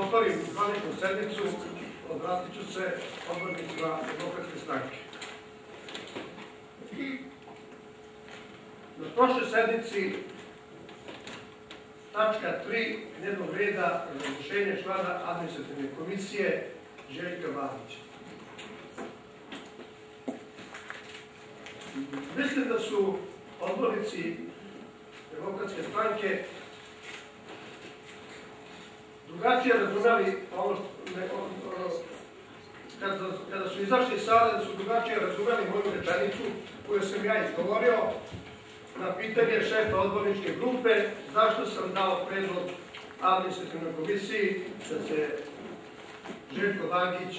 otvorim zvaničnu sednicu, obratit ću se odbornicima demokratske stranke. Na prošloj sednici tačka 3 dnevnog reda razrešenje člana administrativne komisije Željka Babića. Mislim da su odbornici demokratske stranke drugačije razumeli ono što, kada, kada su izašli iz sale, da su drugačije razumeli moju rečenicu koju sam ja izgovorio na pitanje šefa odborničke grupe zašto sam dao predlog administrativnoj komisiji da se Željko Vagić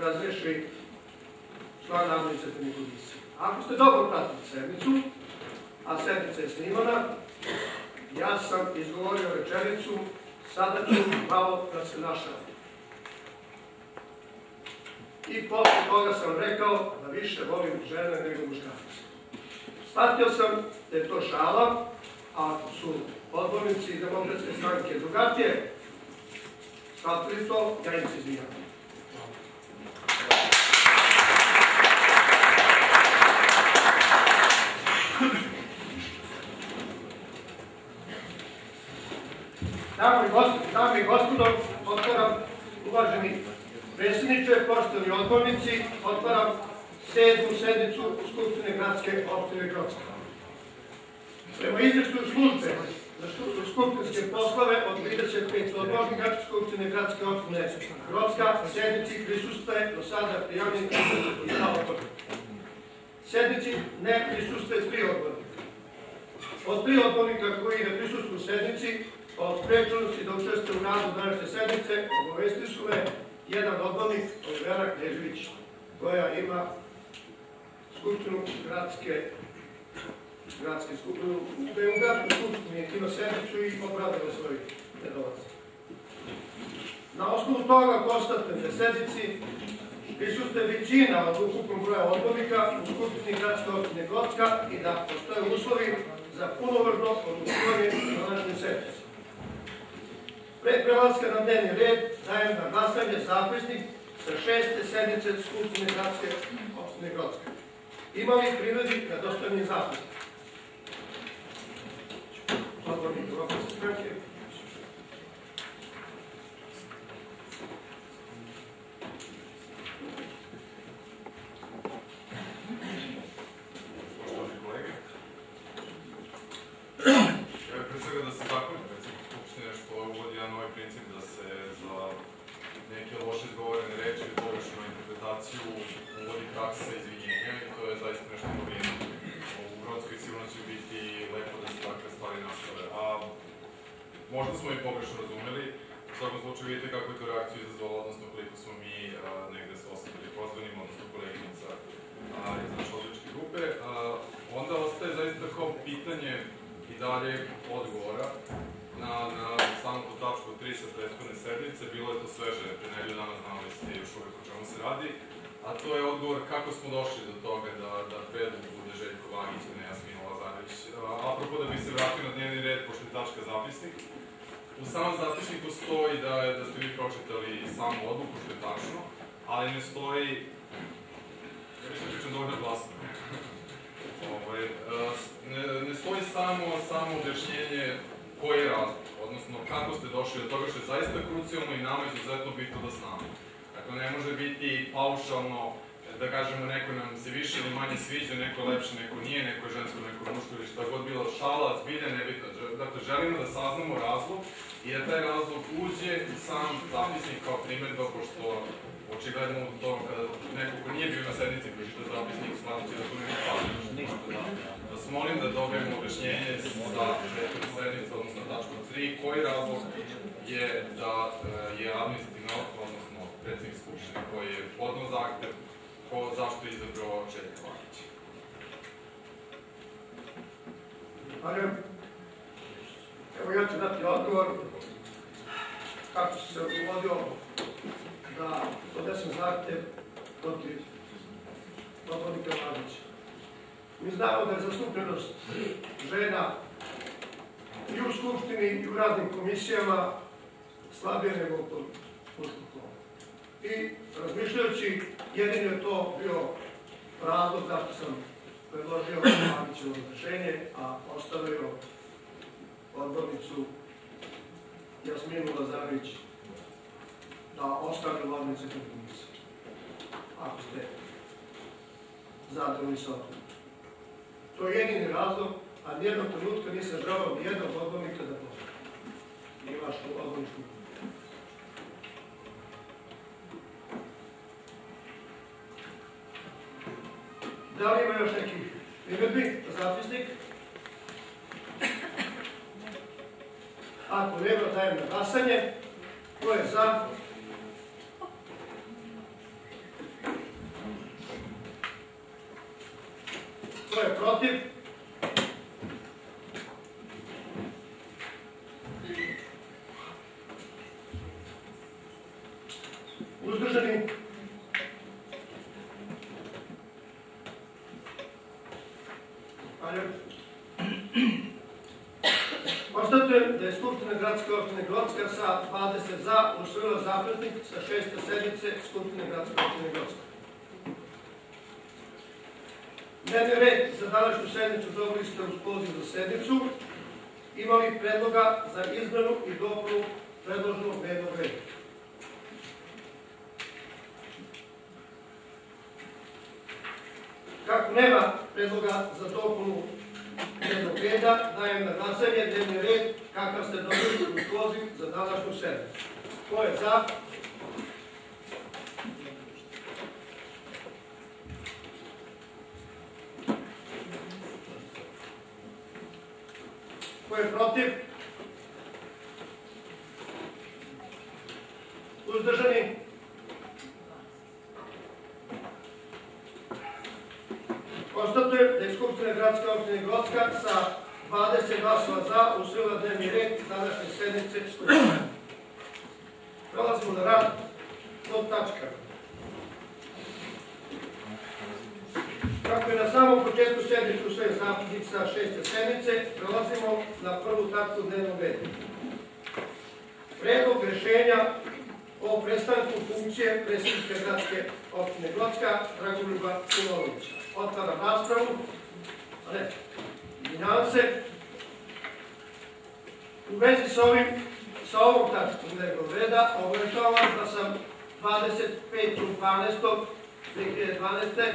razreši član administrativne komisije. Ako ste dobro pratili sednicu, a sednica je snimana, ja sam izgovorio rečenicu sada ću malo da se našalim. I posle toga sam rekao da više volim žene nego muškarce. Shvatio sam da je to šala, a ako su odbornici demokratske stranke drugačije, shvatili to, ja im se izvinjam. Dame i gospodo, i otvaram, uvaženi predsjedniče, poštovani odbornici, otvaram sedmu sednicu Skupštine gradske opštine Grocka. Prema izveštaju službe za skupštinske poslove od 35 odbornika Skupštine gradske opštine Grocka sednici prisustuje do sada prijavljeni 32 odbornika. Sednici ne prisustuje tri odbornika. Od tri odbornika koji ne prisustuju sednici, o sprečenosti da učestvuje u radu današnje sednice, obavesti su me jedan odbornik, Olivera Knežević, koja ima skupštinu gradske gradske skupštine, da je u gradskoj skupštini ima sednicu i opravdava svoj nedolac. Na osnovu toga konstatujem da sednici prisustuje većina od ukupnog broja odbornika u skupštini gradske opštine Gocka i da postoje uslovi za punovrno odlučivanje na današnjoj sednici. Pre prelaska na dnevni red dajem na glasanje zapisnik sa šeste sednice Skupštine gradske opštine Grocka. Ima li na dostavljeni zapisnik? Bitno da znamo. Dakle, ne može biti paušalno da kažemo neko nam se više ili manje sviđa, neko je lepše, neko nije, neko je žensko, neko je muško ili šta god bilo šala, zbilja, nebitno. Dakle, želimo da saznamo razlog i da taj razlog uđe u sam zapisnik kao primjedba, pošto očigledno u tom kada neko ko nije bio na sednici pročita zapisnik, shvatiti da tu nema pažnje. Molim da dobijemo objašnjenje za prethodnu sednicu, odnosno tačku 3, koji razlog je da e, je administrativno, odnosno predsjednik Skupštine koji je podno zahtev, ko zašto je izabrao Željka Lakića. Ali, evo ja ću dati odgovor kako se se uvodio da podnesem zahtev protiv odvodnika Mladića. Mi znamo da je zastupljenost žena i u Skupštini i u raznim komisijama slabije nego muškog pola. I razmišljajući, jedino je to bio razlog zašto sam predložio Mladićevo rešenje, a ostavio odbornicu Jasminu Lazarević da ostane administrativnoj komisiji. Ako ste zadovoljni sa odborom. To je jedini razlog, a nijednog trenutka nisam želao nijednog odbornika da pošle. Nije vašu komisiju. Da li ima još nekih primjedbi za zapisnik? Ako nema, dajem na glasanje. Ko je za? Ko je protiv? Uzdržani? Konstatujem da je Skupština gradske opštine Grocka sa 20 za usvojila zapisnik sa šeste sednice Skupštine gradske opštine Grocka. Dnevni red današnju sednicu dobili ste uz poziv za sednicu. Imali predloga za izmenu i dopunu predloženog dnevnog reda. Kako nema predloga za dopunu dnevnog reda, dajem na glasanje dnevni red kakav ste dobili uz poziv za današnju sednicu. Ko je za? Ko je protiv? Uzdržani? Konstatujem da je Skupština gradske opštine Grocka sa 20 glasova za usvojila dnevni red današnje sednice Skupštine. Prelazimo na rad od tačka. Kako je na samom početku sednice usvojen zapisnik sa šeste sednice, prelazimo na prvu tačku dnevnog reda. Predlog rešenja o prestanku funkcije predsjednika gradske opštine Grocka Dragoljuba Simonovića. Otvaram raspravu. A ne, izvinjavam se. U vezi sa ovim, sa ovom tačkom dnevnog reda, obaveštavam vas da sam 25.12.2012.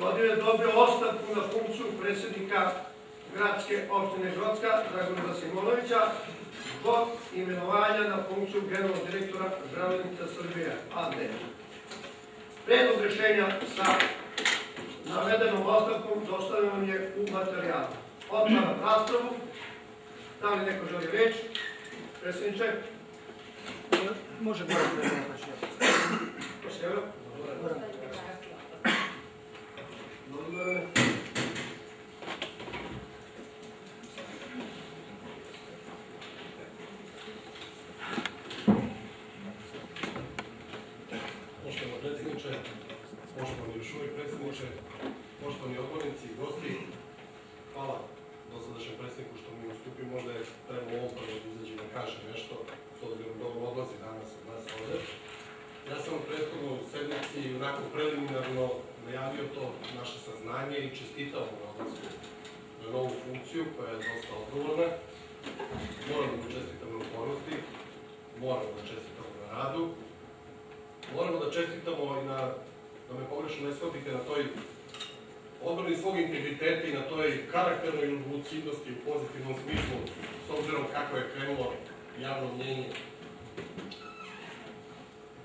godine dobio ostavku na funkciju predsjednika gradske opštine Grocka Dragoljuba Simonovića zbog imenovanja na funkciju generalnog direktora Železnica Srbije AD. Predlog rešenja sa navedenom ostavkom dostavljen je u materijalu. Otvaram raspravu. Da li neko želi reč? Predsjedniče? Može Goran da je znači. Ko se javlja? Goran. Dobro. Poštovani predsjedniče, poštovani još uvijek predsjedniče, poštovani odbornici i gosti, hvala dosadašnjem predsjedniku što mi ustupio, možda je trebalo ovom prvo da izađe i da kaže nešto, s obzirom da on odlazi danas od nas ovde. Ja sam u prethodnoj sednici onako preliminarno najavio to naše saznanje i čestitao mu na odlasku na novu funkciju koja je dosta odgovorna. Moram da mu čestitam na upornosti, moramo da čestitamo na radu. Moramo da čestitamo i na, da me pogrešno ne shvatite, na toj odbrani svog integriteta i na toj karakternoj lucidnosti u pozitivnom smislu, s obzirom kako je krenulo javno mnjenje.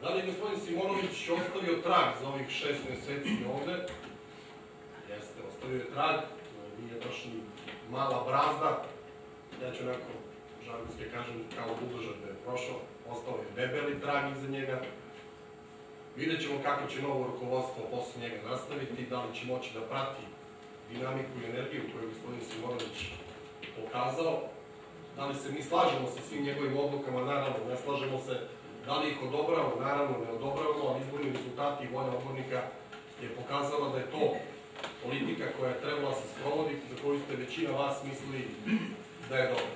Da li je gospodin Simonović ostavio trag za ovih šest meseci ovde? Jeste, ostavio je trag, nije baš ni mala brazda, ću onako žargonski kažem kao budožar da je prošao, ostao je debeli trag iza njega. Vidjet ćemo kako će novo rukovodstvo posle njega nastaviti, da li će moći da prati dinamiku i energiju koju je gospodin Simonović pokazao. Da li se mi slažemo sa svim njegovim odlukama, naravno, ne slažemo se da li ih odobravamo, naravno ne odobravamo, ali izborni rezultati i volja odbornika je pokazala da je to politika koja je trebala da se sprovodi, za koju ste većina vas mislili da je dobra.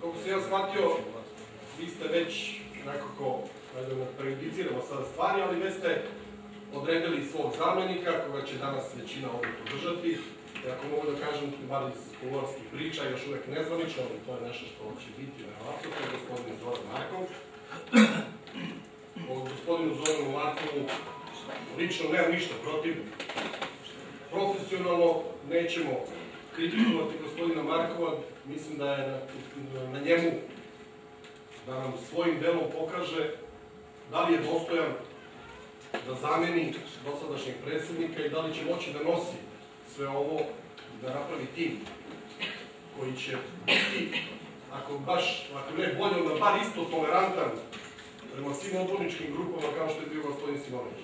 Kako sam ja shvatio, vi ste već nekako, ajde da prejudiciramo sada stvari, ali već ste odredili svog zamenika, koga će danas većina ovdje podržati. I ako mogu da kažem, bar iz kuloarskih priča, još uvek nezvanično, ali to je nešto što će biti verovatno, to je gospodin Zoran Markov. O gospodinu Zoranu Markovu lično nemam ništa protiv. Profesionalno nećemo kritikovati gospodina Markova, mislim da je na, na njemu da nam svojim delom pokaže da li je dostojan da zameni dosadašnjeg predsednika i da li će moći da nosi sve ovo da napravi tim koji će biti, ako baš, ako ne bolje, onda bar isto tolerantan prema svim odborničkim grupama kao što je bio gospodin Simonović.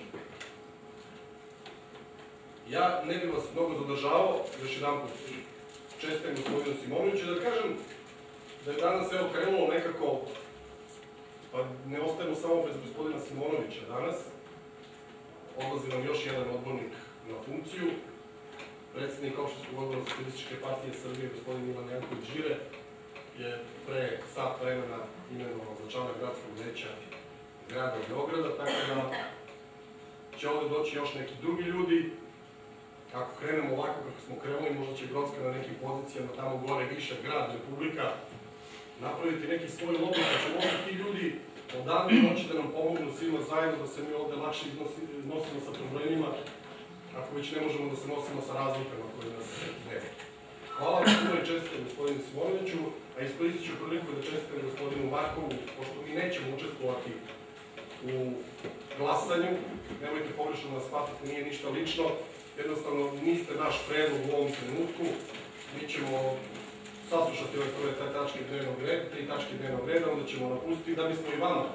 Ja ne bih vas mnogo zadržavao, još jedan put čestam gospodinu Simonoviću, da kažem da je danas evo krenulo nekako, pa ne ostajemo samo bez gospodina Simonovića danas, odlazi nam još jedan odbornik na funkciju, predsednik opštinskog odbora Socijalističke partije Srbije, gospodin Ivan Janković Žire, je pre sat vremena imenovan za člana gradskog veća grada Beograda, tako da će ovde doći još neki drugi ljudi. Ako krenemo ovako kako smo krenuli, možda će Grocka na nekim pozicijama tamo gore više grad, republika, napraviti neki svoj lobby, pa će možda ti ljudi odavde moći da nam pomognu svima zajedno, da se mi ovde lakše iznosi, nosimo sa problemima, ako već ne možemo da se nosimo sa razlikama koje nas dele. Hvala vam puno i čestitam gospodinu Simonoviću, a iskoristit ću priliku da čestitam gospodinu Markovu, pošto mi nećemo učestvovati u glasanju, nemojte pogrešno da nas shvatite, nije ništa lično, jednostavno niste naš predlog u ovom trenutku, mi ćemo saslušati ove prve te tačke dnevnog reda, tri tačke dnevnog reda, onda ćemo napustiti da bismo i vama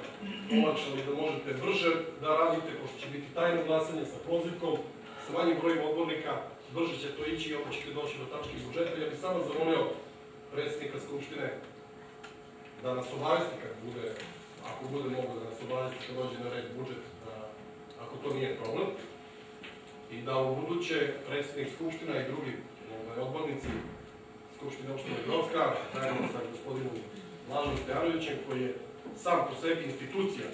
olakšali da možete brže da radite, pošto će biti tajno glasanje sa prozivkom, sa manjim brojem odbornika, brže će to ići i onda ćete doći do tačke budžeta. Ja bih samo zamolio predsjednika Skupštine da nas obavesti kad bude, ako bude mogo da nas obavesti kad dođe na red budžet, da, ako to nije problem, i da u buduće predsjednik Skupština i drugi ovaj, odbornici Skupštine opštine Grocka, zajedno sa gospodinom Blažom Stojanovićem, koji je sam po sebi institucija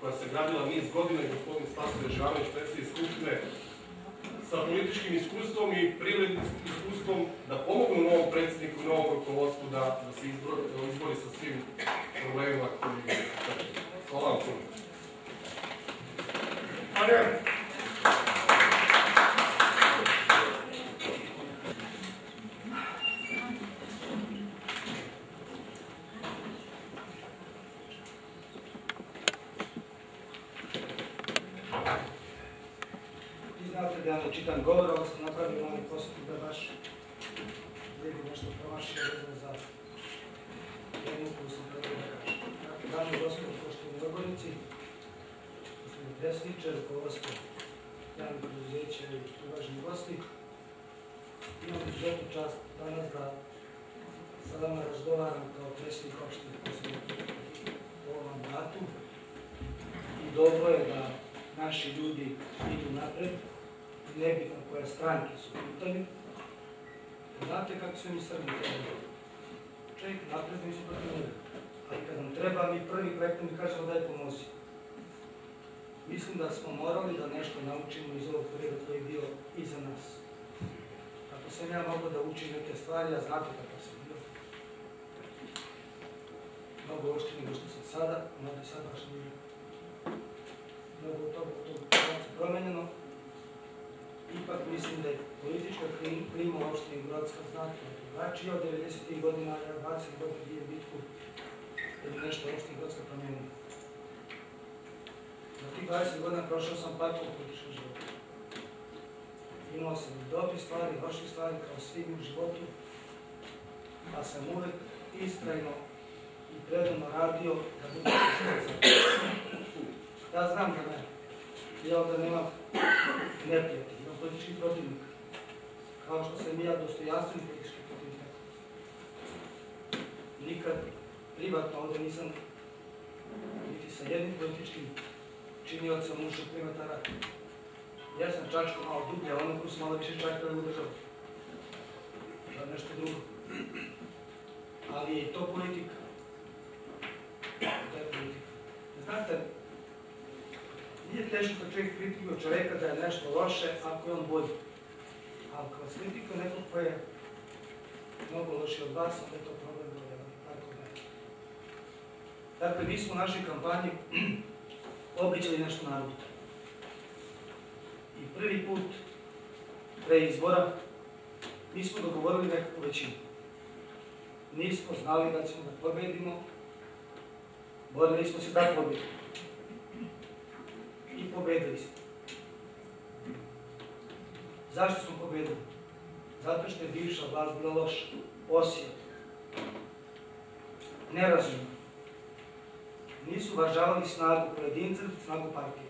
koja se gradila niz godina i gospodin Spasoje Živanović, predsjednik Skupštine, sa političkim iskustvom i privrednim iskustvom da pomognu novom predsjedniku i novom rukovodstvu da, da se izbori, da izbori sa svim problemima koji Hvala vam puno. Marijan, Vi znate da ja ne čitam govor, ali sam napravio mali posjet da baš vidim nešto promašio vezano za temu koju sam trebao da kažem. Dakle, dame i gospodo, poštovni odbornici, poštovni predsjedniče, rukovodstvo javnih preduzeća i uvaženi gosti, imam izuzetnu čast danas da sa vama razgovaram kao predsjednik opštine Kosovo u ovom mandatu i dobro je da naši ljudi idu napred, nebitno koje stranke su u pitanju. Znate kako su mi Srbi trebali? Čovjek napred nisu protiv. Ali kad nam treba, mi prvi projektom mi kažemo daj pomozi. Mislim da smo morali da nešto naučimo iz ovog perioda koji je bio iza nas. Ako sam ja mogao da učim neke stvari, a znate kako sam bio. Mnogo u opštini nego što sam sada, i sad baš nije mnogo toga pravcu promenjeno. Ipak mislim da je politička klim- klima u opštini Brodska znatno drugačija od 90. godina, ja 20 godina bio bitku da bi nešto opštini Brodska promenilo. Za tih 20 godina prošao sam patko političkog života. Imao sam i dobri stvari, i loših stvari, kao svi mi u životu, pa sam uvek istrajno i predano radio da politički Ja znam da ne. Ja ovdje nemam neprijatelj, imam politički protivnik. Kao što sam i ja dostojanstven politički protivnik. Nikad privatno ovdje nisam niti sa jednim političkim činiocem ušao primetara. Ja sam čačko malo dublje, a ono su malo više u državu. To je nešto drugo. Ali je to politika. To je politika. Znate, nije teško kad čovjek kritikuje čovjeka da je nešto loše ako je on bolji. Ali kad vas kritikuje nekog ko je mnogo loši od vas, onda je to problem broj jedan. Tako da je. Dakle, mi smo u našoj kampanji obličali nešto narodu. I prvi put pre izbora mi smo dogovorili nekakvu većinu. Nismo znali da ćemo da pobedimo, borili smo se da pobedimo. I pobedili smo. Zašto smo pobedili? Zato što je bivša vlast bila loša, osija, nerazumna. Nisu uvažavali snagu pojedinca, snagu partije.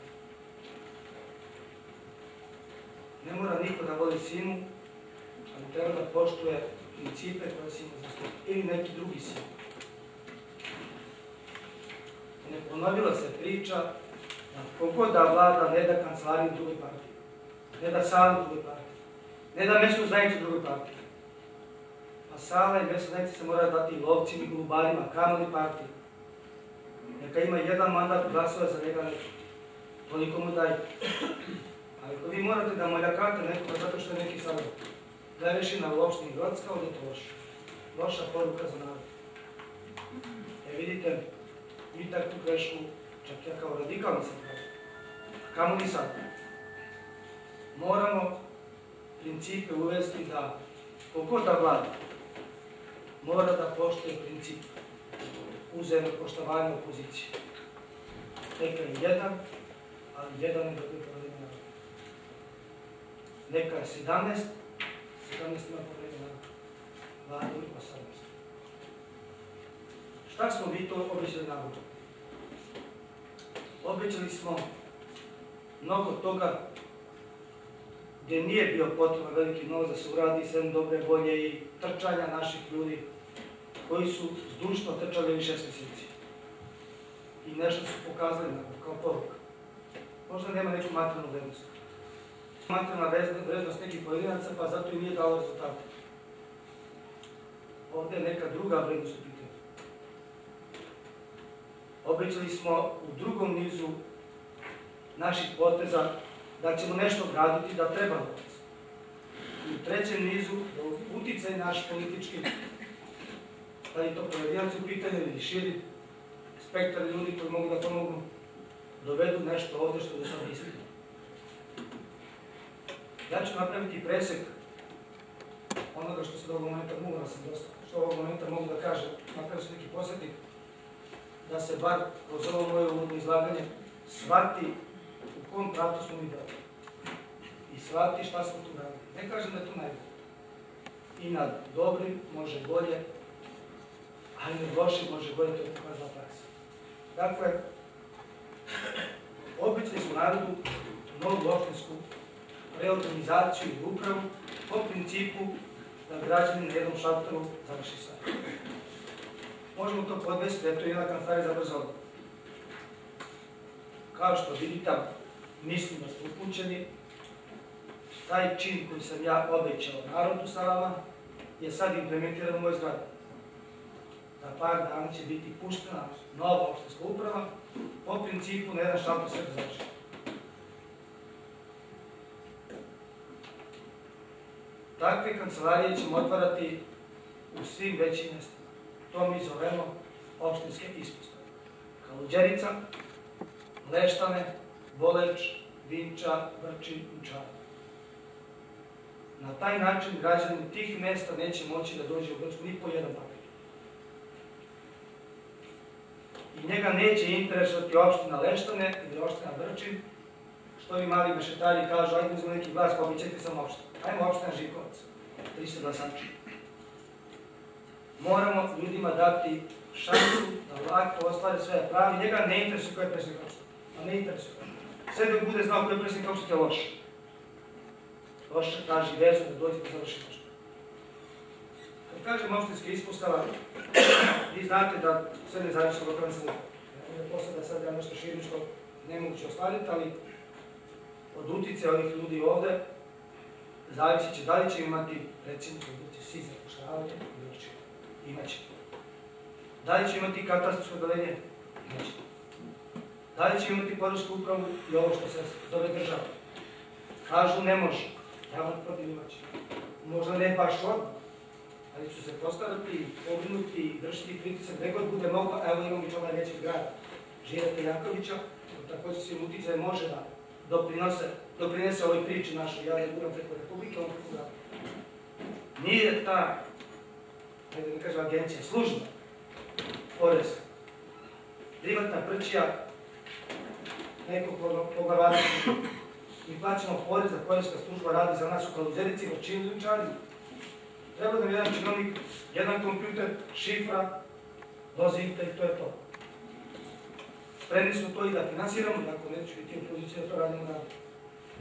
Ne mora niko da voli sinu, ali treba da poštuje principe koje si ima zastupa. Ili neki drugi sin. Ne ponovila se priča da kogod da vlada ne da kancelariju druge partije, ne da salu druge partije, ne da mesnu zajednicu druge partije. A sala i mesna zajednica se mora dati lovcima i glubarima, kamoli partije. Neka ima jedan mandat glasova za njega. Toliko mu daj. Ali ako vi morate da moljakate nekoga zato što je neki sad da je rešina u opštini Grodska, onda je to loše. Loša poruka za narod. E vidite, mi takvu grešku, čak ja kao radikalni sam pravi. Kamo li sad? Moramo principe uvesti da kogod da vlada, mora da poštuje princip uzemno poštovanje opozicije. Neka je jedan, ali jedan je bude problem narod. Neka je 17, 17 ima problem narod. Vlada ima 18. Šta smo vi to obećali narodu? Obećali smo mnogo toga gdje nije bio potreban veliki novac da se uradi sve dobre volje i trčanja naših ljudi koji su zdušno trčali ovih šest mjeseci. I nešto su pokazali nam kao poruka. Možda nema neku materijalnu vrednost. Materijalna vrednost- nekih pojedinaca, pa zato i nije dalo rezultate. Ovdje je neka druga vrednost u pitanju. Obećali smo u drugom nizu naših poteza da ćemo nešto graditi, da treba novac. U trećem nizu da uticaj naš politički da li je to pojedinac u pitanju ili širi spektar ljudi koji mogu da pomognu, dovedu nešto ovde što do sada nismo. Ja ću napraviti presek onoga što se do ovog momenta mogu da sam dosta, što ovog momenta mogu da kažem, napravio sam neki posjetnik, da se bar kroz ovo moje uvodno izlaganje shvati u kom pravcu smo mi dali. I shvati šta smo tu radili. Ne kažem da je to najbolje. I nad dobrim može bolje, ali na lošim može bolje, to je pokazala praksa. Dakle, obični smo narodu novu opštinsku reorganizaciju i upravu po principu da građani na jednom šalteru završi sve. Možemo to podvesti da je to jedna kancelarija za brzo. Kao što vidite, mislim da ste upućeni, taj čin koji sam ja obećao narodu sa vama je sad implementiran u mojoj zgradi za par dana će biti puštena nova opštinska uprava po principu na jedan šalter sve da završi. Takve kancelarije ćemo otvarati u svim većim mestima. To mi zovemo opštinske ispostave. Kaluđerica, Leštane, Boleč, Vinča, Vrčin, Učar. Na taj način građani tih mesta neće moći da dođe u Grčku ni po jedan papir. I njega neće interesovati opština Leštane ili opština Vrčin, što vi mali mešetari kažu, ajde uzmemo neki glas, pa obićete samo opština. Ajmo opština Žikovac, 300 glasača. Moramo ljudima dati šansu da lako ostvare sve pravi. Njega ne interesuje ko je predsjednik opštine. A ne interesuje. Sve dok bude znao ko je predsjednik je loše. Loše traži vezu da dođe da završi nešto. Kad kažem opštinska ispostava, vi znate da sve ne zavisi od lokalne samouprave. Ne posle da sad ja nešto širim što nemoguće ostvariti, ali od utice ovih ljudi ovde zavisi će da li će imati, recimo, koji biti svi zapošljavanje će imaće. Da li će imati katastarsko odelenje? Imaće. Da li će imati poresku upravu i ovo što se zove država? Kažu ne može. Ja vam tvrdim imaće. Možda ne baš odmah, ali ću se postarati, pobrinuti i vršiti pritisak gde god bude moglo. Evo imam i čovjek većeg grada, Žirata Jankovića, takođe svim uticajem može da doprinose, doprinese ovoj priči našoj, ja ne budem preko Republike, on preko grada. Nije ta, ajde da kažem, agencija, služba, porez, privatna prćija, nekog poglavara. Mi plaćamo porez, a porezka služba radi za nas u kaluzerici, u činiličari. Treba nam jedan činovnik, jedan kompjuter, šifra, dozivite i to je to. Spremni smo to i da finansiramo, ako neću biti u poziciji da to radimo dalje.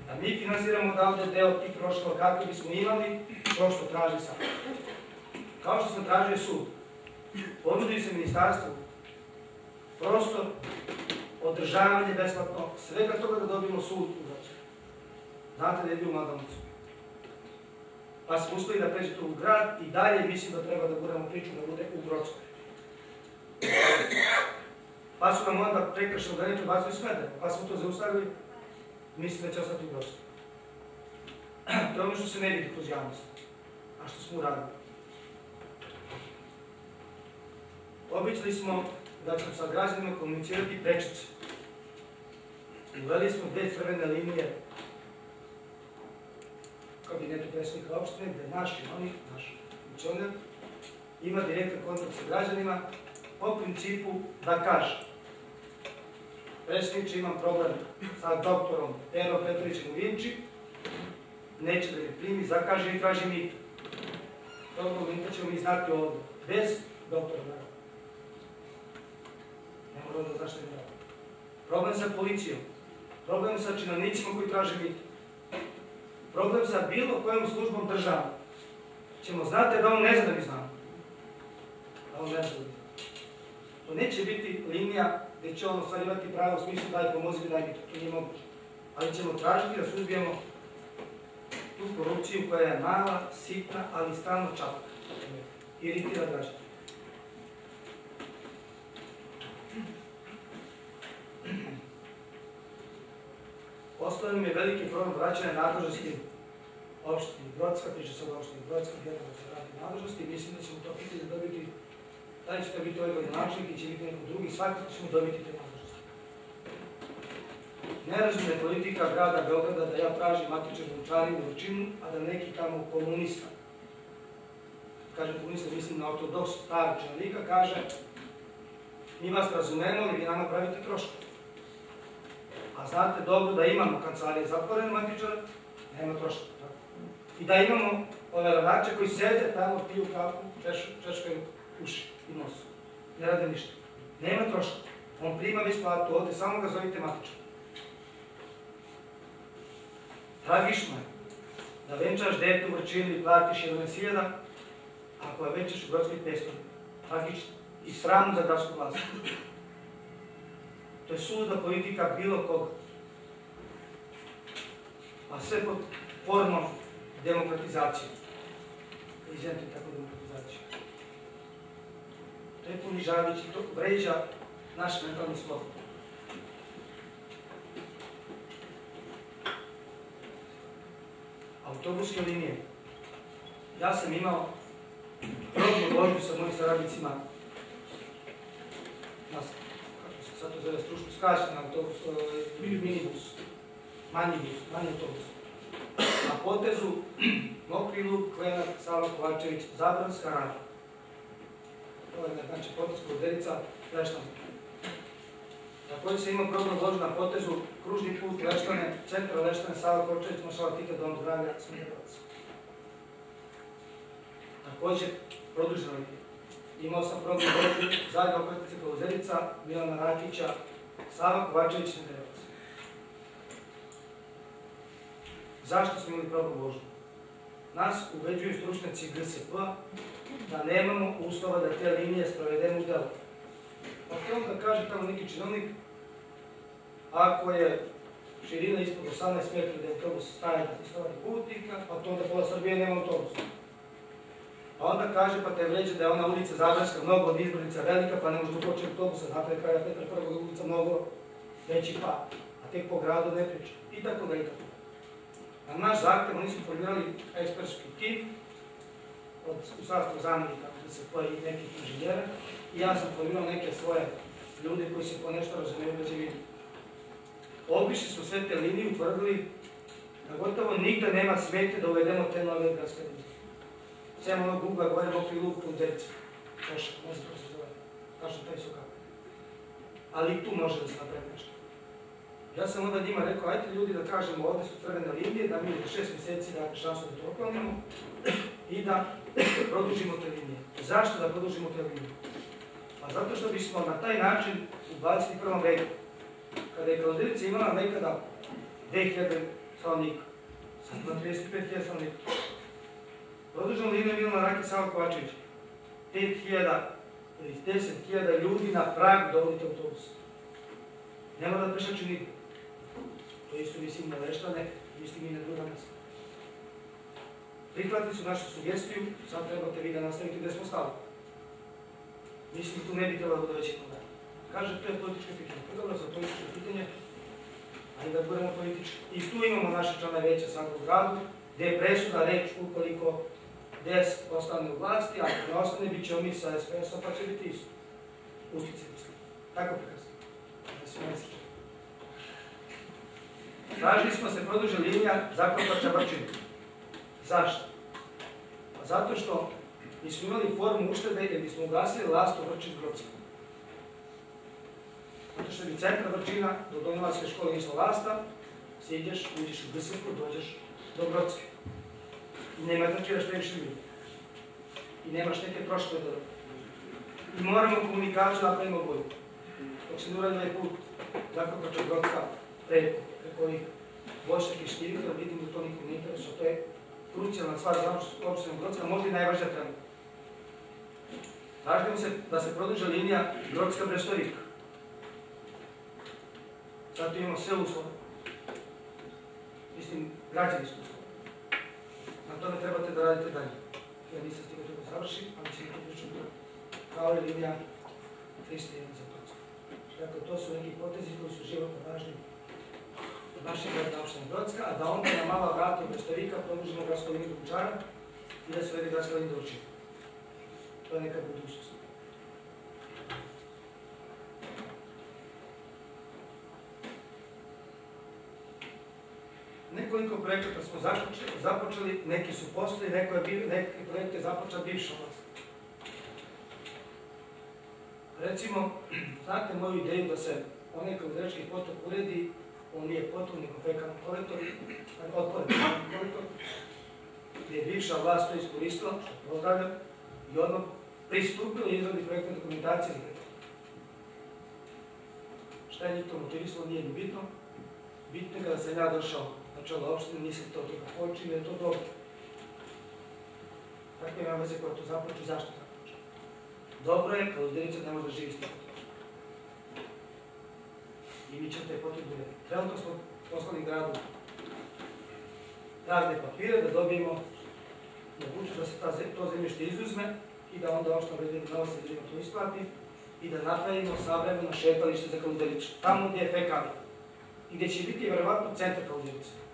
Da mi finansiramo odavde deo tih troškova kako bismo imali to što traži sad. Kao što sam tražio sud, ponudi se ministarstvu prostor, održavanje besplatno, svega toga da dobijemo sud u Vrču. Znate da je bio u Mladovnicu. Pa smo uspeli da pređete u grad i dalje mislim da treba da budemo priču da bude u Brodskoj. Pa su nam onda prekršeno granicu bacili smede, pa smo to zaustavili, mislim da će ostati u Brodskoj. to je ono što se ne vidi kroz javnost, a što smo uradili. Običali smo da ćemo sa građanima komunicirati prečice. Uveli smo dve crvene linije kabinetu predsjednika opštine, gde naš činovnik, naš funkcioner, ima direktan kontakt sa građanima po principu da kaže predsjedniče imam problem sa doktorom Ero Petrovićem u Vinči, neće da me primi, zakaže i traži mito. Tog momenta ćemo mi znati ovdje, bez doktora naravno. Ne moramo da znaš šta je. Problem sa policijom, problem sa činovnicima koji traže mito, problem sa bilo kojom službom država. Ćemo znati da on ne zna da mi znamo. Da on ne zna da. To neće biti linija gde će on ostvarivati pravo u smislu daj pomozi mi, daj mi to, to nije moguće. Ali ćemo tražiti da suzbijemo tu korupciju koja je mala, sitna, ali stalno čapka. Iritira građana. Nam je veliki problem vraćanja nadležnosti opštini Brodska, priča se o opštini Brodska, gledamo se radi nadležnosti mislim da ćemo to pitanje dobiti, da li će to biti ovaj način i će biti neko drugi, svakako ćemo dobiti te nadležnosti. Nerazumna je politika grada Beograda da ja tražim matičar učari u Vrčinu, a da neki tamo komunista, kažem komunista, mislim na ortodoks stari čelnika, kaže mi vas razumemo, ali vi nama pravite troškove. A znate dobro da imamo kancelarije zatvorene matičare, nema troška. I da imamo overavače koji sede tamo, piju češ, češkaju uši i nos. Ne rade ništa. Nema troška. On prima već platu ovde, samo ga zovite matičar. Tragično je da venčaš dete u vrčini i platiš 11.000, ako je venčaš u Brodskoj 500. Tragično. I sramno za gradsku vlast. To je suluda politika bilo koga. A sve pod formom demokratizacije. Izvijente tako demokratizaciju. To je ponižavajući, to vređa naš mentalni slov. Autobuske linije. Ja sam imao probnu vožnju sa mojim saradnicima na, sad to zove, stručno skraćen autobus, ovaj, minibus, manji bus, manji autobus. Na potezu Mokri Luk, Klenak, Sava Kovačević, Zabranska rada. To je znači potez Kozerica, Leštana. Također se ima problem vožnje na potezu Kružni put, Leštane, centra Leštane, Sava Kovačević, Mašala Tika, Dom zdravlja, Smiljevac. Također, produženo je. Imao sam problem vožnje, zadnja okretnica Kozerica, Milana Rakića, Sava Kovačević, Smiljevac. Zašto smo imali problem vožnje? Nas ubeđuju stručnjaci GSP da nemamo uslova da te linije sprovedemo u delo. Pa to onda kaže tamo neki činovnik, ako je širina ispod 18 metara da je autobus staje na istovari putnika, pa to onda pola Srbije nema autobusa. Pa onda kaže, pa te vređe da je ona ulica Zagorska mnogo od izbornica velika, pa ne može dokočiti autobusa, znate kraja Petra prvog ulica mnogo veći pad, a tek po gradu ne priča. I tako da i tako. Na naš zahtev oni su formirali ekspertski tim od, sastavu zamjenika da se poje nekih inženjera i ja sam formirao neke svoje ljude koji se po nešto razumiju da vidjeti. Obišli smo sve te linije, utvrdili da gotovo nigde nema smete da uvedemo te nove gradske linije. Sem onog ugla gore mokri luk u Derici. Čoša, ne znam kako se zove. Kažem, taj su kako. Ali i tu može da se napravi nešto. Ja sam onda njima rekao, ajte ljudi da kažemo ovdje su crvene linije, da mi za šest mjeseci date šansu da to otklonimo i da produžimo te linije. Zašto da produžimo te linije? Pa zato što bismo na taj način u 21. veku, kada je Kalodirica imala nekada 2000 stanovnika, sad ima 35.000 stanovnika, produžimo liniju Milana Raki Sava Kovačević, 5.000 ili 10.000 ljudi na prag dovodite autobusa. Ne mora da pešači niko. To isto mislim na Leštane, mislim i na druga mesta. Prihvatili su našu sugestiju, sad trebate vi da nastavite gde smo stali. Mislim, tu ne bi trebalo da veći problem. Kaže, to je političko pitanje. Pa dobro, za političko pitanje, ali da budemo politički. I tu imamo naše člana veća sad u gradu, gde je presuda reč ukoliko DS ostane u vlasti, a ako ne ostane, bit ćemo mi sa SPS-om, pa će biti isto. Utice, mislim. Tako prikazano. Da. Tražili smo se produže linija Zakopača Brčina. Zašto? Pa zato što nismo imali formu uštede jer bismo ugasili lastu Vrčin Grocka. Zato što bi centra Vrčina do Donjevarske škole išla lasta, siđeš, uđeš u Biselku, dođeš do Grocke. I nema trčira što više ljudi. I nemaš neke troškove do I moramo komunikaciju da napravimo bolju. Dok se ne ovaj put, Zakopača Grocka, preko, preko ovih voćnih i štivika, vidim da to nikom ne interesuje, to je krucijalna stvar za opštinu Grocka, možda i najvažnija tema. Tražimo se da se produže linija Grocka Brestovika. Zato imamo sve uslove. Mislim, građani uslove. Na tome trebate da radite dalje. Ja nisam stigao to da završim, ali će to pričati kao i linija 301 za Grocka. Dakle, to su neki potezi koji su životno važni od našeg grada opština Grocka, a da onda na mala vrata u Brestovika produžimo gradsku liniju do Bučara i da se vede gradska linija do Určina. To je neka budućnost. Nekoliko projekata smo započeli, neki su postoji, neko je neki projekt je započeo bivša vlast. Recimo, znate moju ideju da se onaj Kalderečki potok uredi, on nije potok, nego fekalni kolektor, otvoren kolektor, gdje je bivša vlast to iskoristila, što pozdravljam, i odmah pristupila izradi projektne dokumentacije za to. Šta je njih to motivisalo, nije ni bitno. Bitno je kada sam ja došao na čelo opštine, nisam to toga počin, je to dobro. Tako ima veze koja to započu i zašto započu. Dobro je, kao uzdenica ne može da živi s tim. I mi ćemo potok da Trenutno smo poslali gradu razne papire da dobijemo mogućnost da se ta, to zemljište izuzme i da onda opština obezbedi da ljudima to isplati i da napravimo savremeno šetalište za Kaludelicu. Tamo gdje je fekali. I gdje će biti verovatno centar Kaludelice.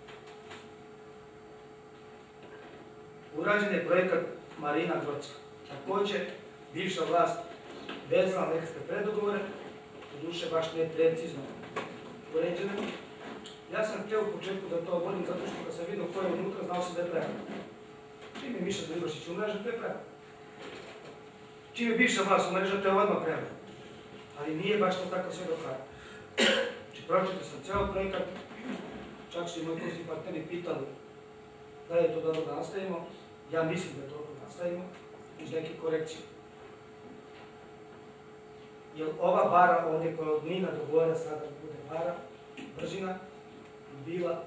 Urađen je projekat Marina Grocka. Takođe, bivša vlast vezala nekakve predogovore duše baš ne precizno uređene. Ja sam htio u početku da to oborim zato što kad sam vidio ko je unutra, znao sam da je pravo. Čim je Miša Drigošić umrežen, to je pravo. Čim je bivša vlast umrežena, to je odmah pravo. Ali nije baš to tako sve do kraja. Znači, pročitao sam ceo projekat, čak su i moji posli partneri pitali da je to dobro da nastavimo. Ja mislim da da nastavimo, uz neke korekcije. Jer ova bara ovdje koja od Nina do gore sada bude bara, brzina, bila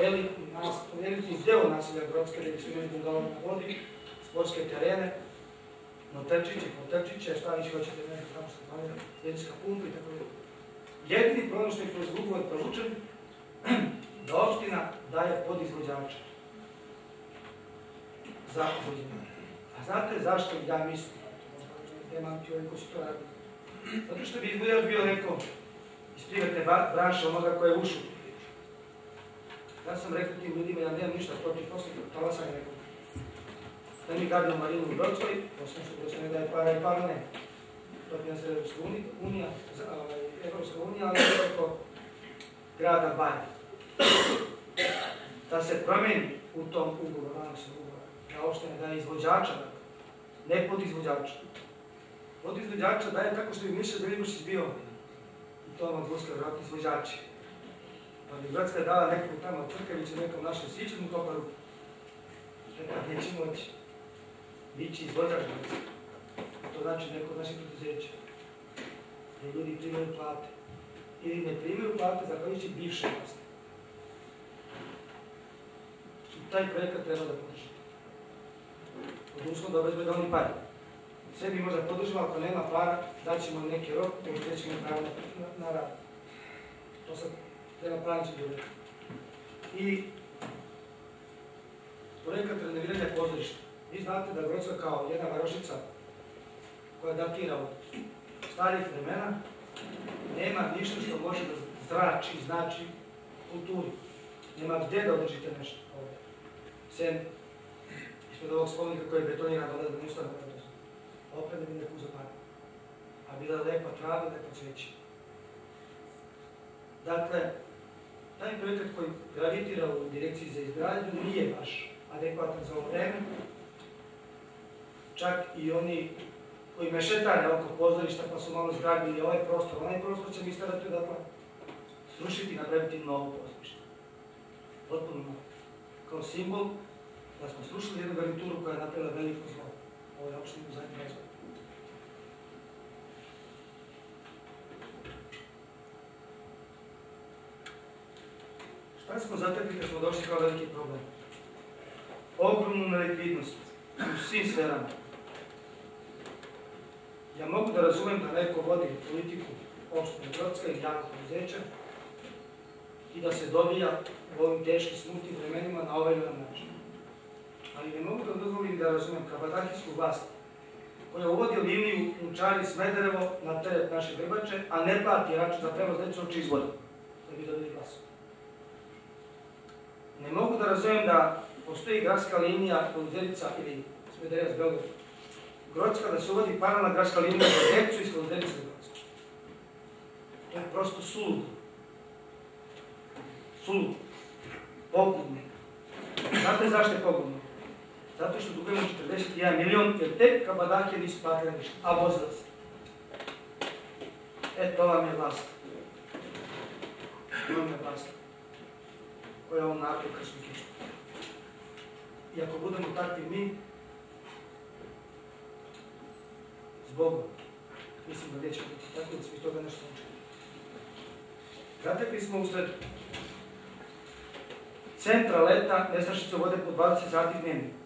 veliki, nas, veliki deo naselja Grodske, gdje su imali na vodi, sportske terene, motrčiće, potrčiće, šta više hoćete, ne znam tamo što planira, jedinska pumpa i tako dalje. Jedini problem što je kroz ugovor da opština daje podizvođača za uvođenje. A znate zašto ja mislim, demantio ovaj ko su to radi? Zato što bi izvođač bio neko iz privatne branše, onoga koje je ušao. Ja sam rekao tim ljudima, ja nemam ništa protiv posle, tala sam rekao. Da mi gadimo Marinu u Brodskoj, osim što se ne daje para i para ne. To finansira Evropska unija, ovaj, Evropska unija, ali preko grada Banja. Da se promeni u tom ugovoru, aneksu ugovora, da opštine daje izvođača, ne podizvođača. Podizvođača daje tako što bi Miša Delibušić bio i to vam vratni izvođači. Pa bi Gradska dala nekom tamo Crkaviću, nekom našem Sičanu koparu, nekad neće moći. Biće izvođač Gradska. To znači neko od naših preduzeća. Da ljudi primaju plate. Ili ne primaju plate zahvaljujući bivše vlasti. I taj projekat treba da podržimo. Pod uslovom da obezbede oni pare. Sve bi možda podržimo, ako nema para, daćemo neki rok, ih nećemo pravo na, na, na rad. To sad treba pravnici dobro. I projekat renoviranja pozorišta. Vi znate da Grocka kao jedna varošica koja datira od starih vremena, nema ništa što može da zrači, znači kulturi. Nema gde da održite nešto ovdje. Sem ispred ovog spomenika koji je betoniran dole da ne ustane da opet da bi neku zapara. A bila je lepa trava, lepa cveće. Dakle, taj projekat koji gravitira u direkciji za izgradnju nije baš adekvatan za ovo vreme. Čak i oni koji mešetare oko pozorišta pa su malo zgrabili ovaj prostor, onaj prostor će mi stavati odatle, srušiti i napraviti novo pozorište. Potpuno novo. Kao simbol da smo srušili jednu garnituru koja je napravila veliko zlo ovoj opštini u zadnjih razvoju. Šta smo zatekli kad smo došli kao veliki problem? Ogromnu nelikvidnost u svim sferama. Ja mogu da razumem da neko vodi politiku opštine Brodska i javnog preduzeća i da se dobija u ovim teškim smutnim vremenima na ovaj način. Ali ne mogu da dozvolim da razumem kabadahijsku vlast koja uvodi liniju Unčari Smederevo na teret naše grbače, a ne plati račun za prevoz oči izvoda, da bi dobili glas. Ne mogu da razumem da postoji gradska linija Koluzerica ili Smederevac Beograd. Grocka da se uvodi paralelna gradska linija za decu iz Koluzerica do Grocka. To je prosto suludo. Suludo. Pogubno. Znate zašto je pogubno? Zato što dugujemo 41 milion, jer tek kabadake nisu platili ništa, a vozila se. E, to vam je vlast. Vam je vlast. Koja ovom narodu krši kišu. I ako budemo takvi mi, zbog, mislim da neće biti tako, da smo iz toga nešto učili. Zatekli smo usred centra leta nestašice vode po 20 sati dnevno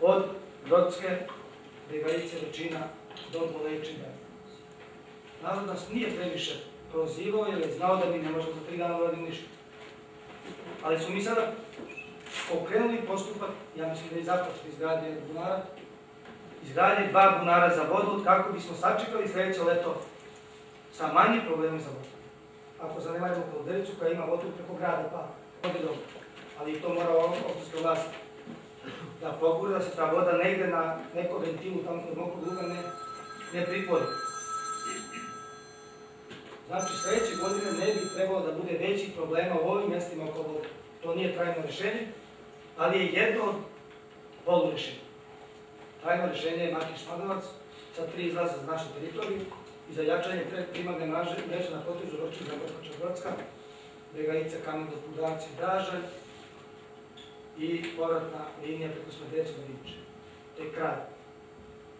od Brodske, Begajice, Rečina do Bolečina. Narod nas nije previše prozivao jer je znao da mi ne možemo za tri dana uraditi ništa. Ali smo mi sada pokrenuli postupak, ja mislim da je izgradi jednog bunara, izgradnje dva bunara za vodu kako bismo sačekali sledeće leto sa manjim problemom za vodu. Ako zanemarimo Kolodericu koja ima vodu preko grada, pa ovdje dobro. Ali to mora opštinska vlast da pogura da se ta voda ne ide na neko ventilu tamo kod mokog luga ne, ne pritvori. Znači sljedeće godine ne bi trebalo da bude većih problema u ovim mjestima oko vode. To nije trajno rješenje, ali je jedno od polu. Trajno rješenje je Makiš Madovac sa tri izlaza za našu teritoriju i za jačanje primarne mreže, na potezu Ročin za Vrkoča Brodska, Begalica, Kamen do Pudarci, Dražanj i povratna linija preko Smedreca do Vinče. To je kraj.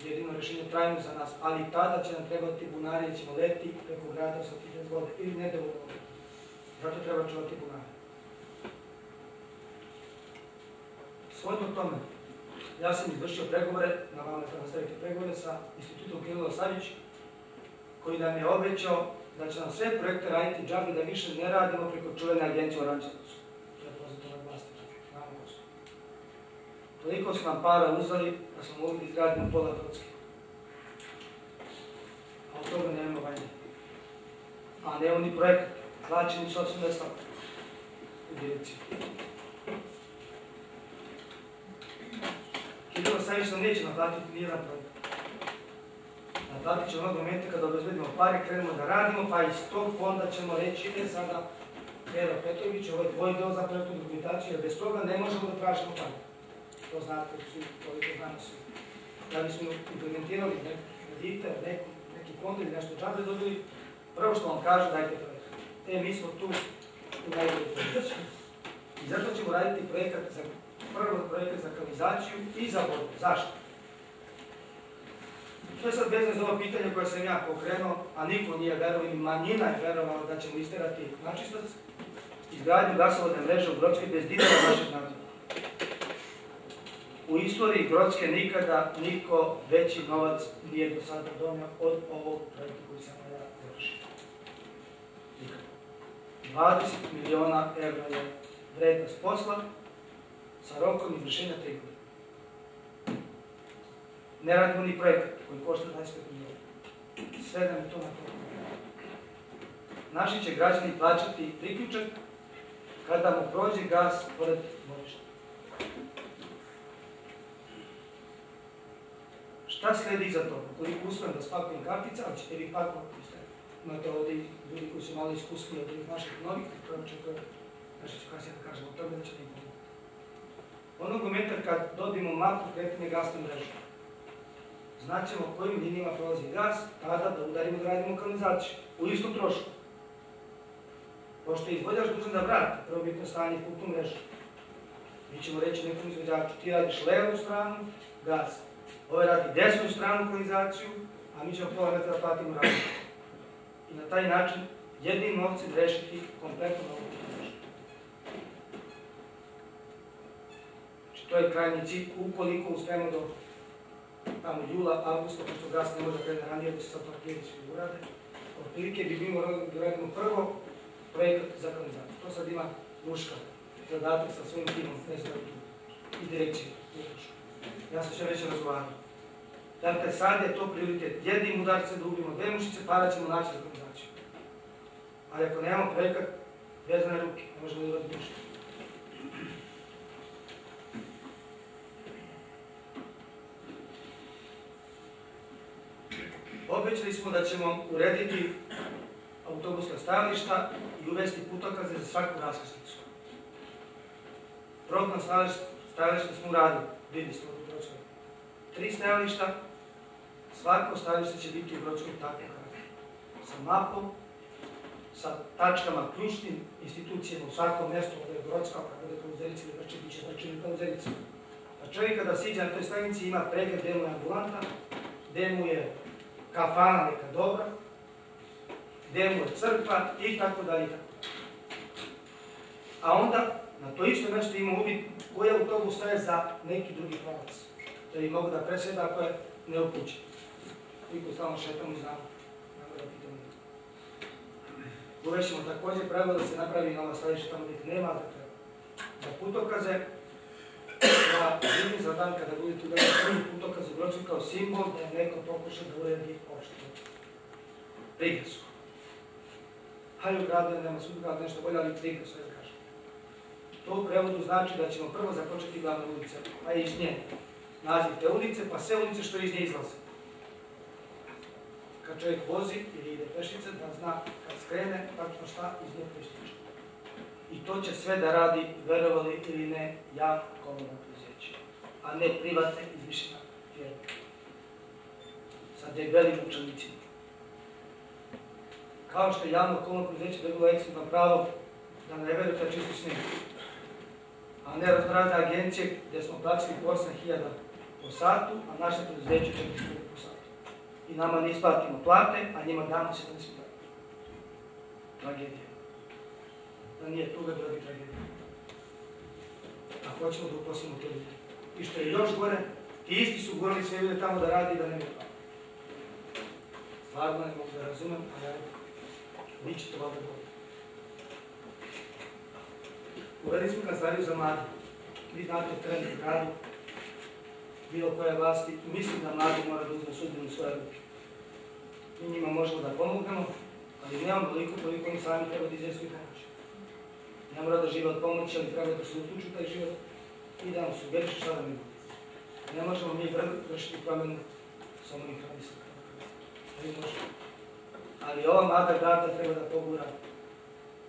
Jedino rješenje trajno za nas, ali i tada će nam trebati bunari jer ćemo leti preko grada sa tih vode ili ne dovoljno vode. Zato treba čuvati bunare. Svodno tome, ja sam izvršio pregovore, na vama treba nastaviti pregovore sa institutom Kirilo Savić, koji nam je obećao da će nam sve projekte raditi džabe da više ne radimo preko čuvene agencije u Rančevicu. To je poznato na vlasti, na Moskvu. Toliko su nam para uzeli da smo mogli da izgradimo pola Brodske. A od toga nema vanje. A ne ni projekat. Plaćeni su 80 u direkciji. Kirilo Savić nam neće naplatiti nijedan projekt. Naplatit će onog momenta kada obezbedimo pare, krenemo da radimo, pa iz tog fonda ćemo reći, e sada, Pero Petrović, ovo je deo za projektnu dokumentaciju, jer bez toga ne možemo da tražimo pare. To znate svi, koliko znamo svi. Da bismo implementirali neke kredite, neki, neki fond ili nešto džabe dobili, prvo što vam kažu dajte projekat. E, mi smo tu u najbolji poziciji. I zato ćemo raditi projekat za, prvo projekat za kanalizaciju i za vodu. Zašto? To je sad vezano za ovo pitanje koje sam ja pokrenuo, a niko nije verovao, ni manjina je verovala da ćemo isterati načistac, izgradnju gasovodne mreže u Brodskoj bez dinara našeg nadzora. U istoriji Brodske nikada niko veći novac nije do sada donio od ovog projekta koji sam ja završio. Nikada. 20 miliona evra je vrednost posla sa rokom izvršenja tri godine. Ne radimo ni projekat koji košta 25 miliona. Sve nam je to na to. Naši će građani plaćati priključak kada mu prođe gas pored dvorišta. Šta sledi iza toga? Koliko uspijem da spakujem kartica, ali ćete vi pakovati sve. Imate ovdje i ljudi koji su malo iskusniji od ovih naših novih, prvo će to, nešto ću kasnije da kažem o tome, da pomoći. Onog momenta kad dobijemo mapu kretanja gasne mreže, znaćemo kojim linijama prolazi gas, tada da udarimo da radimo kanalizaciju, u istom trošku. Pošto je izvođač dužan da vrati prvobitno stanje putnu mrežu, mi ćemo reći nekom izvođaču, ti radiš levu stranu, gas, ovaj radi desnu stranu kanalizaciju, a mi ćemo pola metra da platimo razliku. I na taj način jednim novcem rešiti kompletno ovu mrežu. Znači, to je krajnji cilj, ukoliko uspemo do tamo jula, avgusta, pošto gas ne može da krene ranije, da se sad papiri svi urade. Otprilike bi mi morali da radimo prvo projekat za kanalizaciju. To sad ima Duška, zadatak sa svojim timom, ne znam, i direkcije. Ja sam sve već razgovarao. Dakle, sad je to prioritet. Jednim udarcem da ubijemo dve mušice, para ćemo naći za kanalizaciju. Ali ako nemamo projekat, vezane ruke, ne možemo da uradimo ništa. Obećali smo da ćemo urediti autobuska stajališta i uvesti putokaze za svaku raskrsnicu. Stajališta, stajališta smo uradili, vidi smo. Tri stajališta, svako stajalište će biti u Brodskoj tako. Sa mapom, sa tačkama ključnim institucijama u svakom mjestu, ovdje je Brodska, kada bude kauzerica ili vrče, bit će vrče ili kauzerica. A čovjek kada siđe na toj stanici ima pregled gde mu je ambulanta, gde mu je kafana neka dobra, gde mu je crkva i tako dalje. A onda na to isto mjesto ima uvid koji autobus staje za neki drugi pravac. Da bi mogu da preseda ako je neupućen. Koliko stalno šetamo i znamo. Da pitamo. Uvešćemo također pravilo da se napravi nova skladišta tamo gdje nema, dakle, za putokaze, da vidim za dan kada budete ugledali prvi putokaz u Groču kao simbol da je neko pokušao da uredi opštinu. Priglasku. Hajde u gradu da nema sud grad nešto bolje, ali priglas, sve da kažem. To u prevodu znači da ćemo prvo započeti glavne ulice, a iz nje naziv te ulice, pa sve ulice što iz nje izlaze. kad čovjek vozi ili ide pešice, da zna kad skrene, tačno šta iz nje proističe. I to će sve da radi, verovali ili ne, javno komunalno preduzeće, a ne privatne izmišljena firma. Sa debelim učenicima. Kao što je javno komunalno preduzeće dobilo ekstremno pravo da ne verujete čisti sneg, a ne raznorazne agencije gdje smo plaćali po 8.000 po satu, a naše preduzeće 4.000 po satu. I nama ne isplatimo plate, a njima damo 70 Tragedija. Da nije tuga, bila bi tragedija. A hoćemo da uposlimo te ljude. I što je još gore, ti isti su gurali sve ljude tamo da radi i da nema plate. Stvarno ne mogu da razumem, a ja vi ćete valjda dobro. Uvedili smo kancelariju za mlade. Vi znate trend u gradu, bilo koje vlasti, mislim da mladi mora da uzme sudbinu svoje ruke. Mi njima možemo da pomognemo, ali nemamo toliko koliko oni sami treba da izveju svoju pomoć. Ne mora da žive od pomoći, ali treba da se uključu u taj život i da nam sugerišu šta da mi bude. Ne možemo mi vr- vršiti promenu samo ih radi se. Ali možemo. Ali ova mlada garda treba da pogura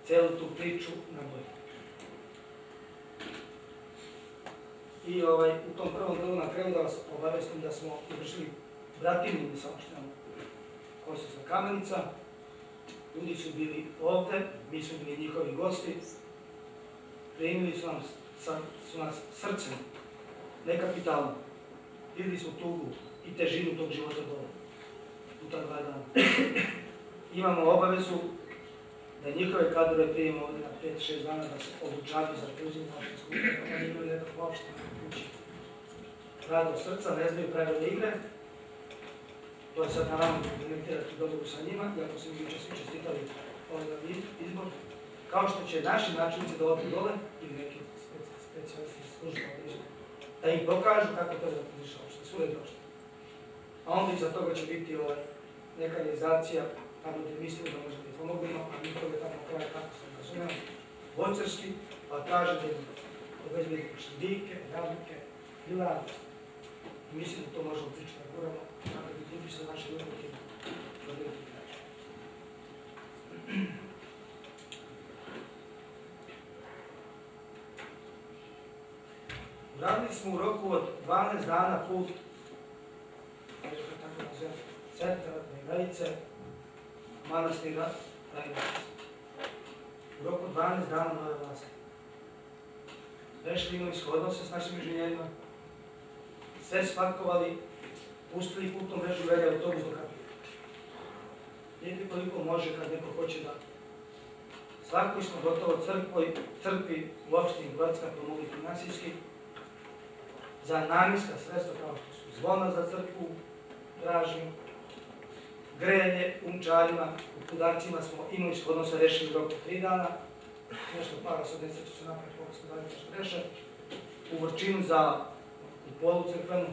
celu tu priču na bolje. I ovaj, u tom prvom delu na kraju da vas obavestim da smo vršili bratimljenje sa opštinom Kosovska kamenica. Ljudi su bili ovde, mi smo bili njihovi gosti. Primili su, sa, su nas srcem, ne kapitalom. Videli smo tugu i težinu tog života dole u ta dva dana. Imamo obavezu da njihove kadrove primimo ovde na 5-6 dana da se obučavaju za preuzimanje naše skupine, da imaju nekakvu opštinu u kući. Rade od srca, ne znaju pravila igre, to je sad naravno implementirati u dogovoru sa njima, iako su mi juče svi čestitali ovaj izbor, kao što će naši načinici da odu dole ili neki speci- specijalisti službe određene, da im pokažu kako to da funkcioniše opšte, sve je došlo. A onda iza toga će biti ovaj, neka tamo gdje mislimo da možemo da pomognemo, a mi toga tamo kraj kako se razumemo, voćarski, pa traže da im obezbedimo šindike, jabuke, pilar. I mislim da to možemo pričati da guramo, kako bi ljudi sa naše odluke do velike kraće. Uradili smo u roku od 12 dana put, da tako nazovem, centra Negalice, manastira Negalice. U roku od 12 dana nove vlasti. Rešili imovinske odnose s našim inženjerima, sve spakovali, pustili putnu mrežu vede autobus do kapije. Vidite koliko može kad neko hoće da Svaki smo gotovo crkvi, crkvi u opštini Grodska pomogli finansijski za namjenska sredstva kao što su zvona za crkvu, tražimo, grejanje umčarima, u pudarcima smo imali odnose rešili u roku tri dana, nešto para sa deset će se napraviti koliko smo dali nešto reše, u vrčinu za u polu crkvenu,